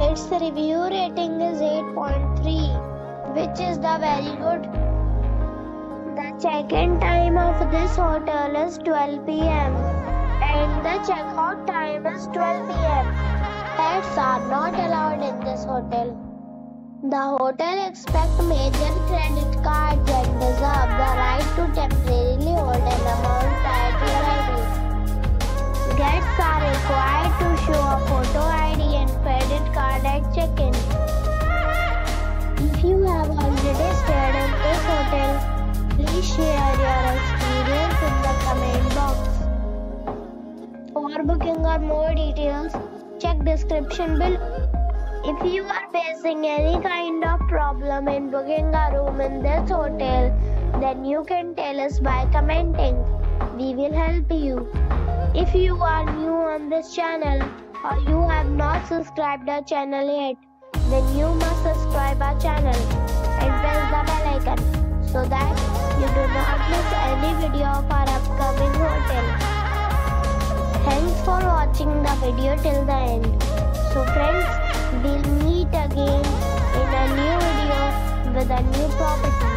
Its review rating is 8.3, which is the very good. The check-in time of this hotel is 12 pm and the check-out time is 12 pm. Pets are not allowed in this hotel. The hotel expects major credit cards and reserve the right to temporarily hold an amount prior to arrival. Guests are required to show a photo booking or more details, check description below. If you are facing any kind of problem in booking a room in this hotel, then you can tell us by commenting. We will help you. If you are new on this channel or you have not subscribed our channel yet, then you must subscribe our channel and press the bell icon video till the end. So friends, we'll meet again in a new video with a new property.